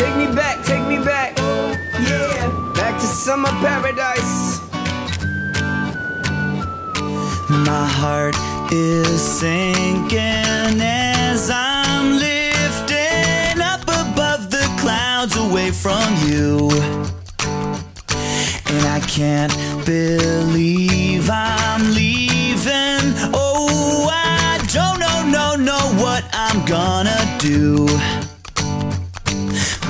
Take me back, take me back. Yeah, back to summer paradise. My heart is sinking as I'm lifting up above the clouds away from you. And I can't believe I'm leaving. Oh, I don't know, no, know what I'm gonna do.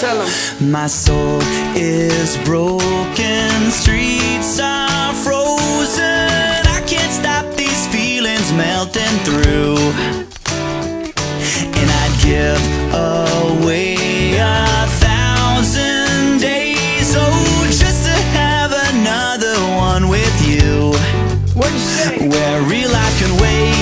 Tell him. My soul is broken, streets are frozen. I can't stop these feelings melting through. And I'd give away a thousand days, oh, just to have another one with you. What'd you say? Where real life can wait,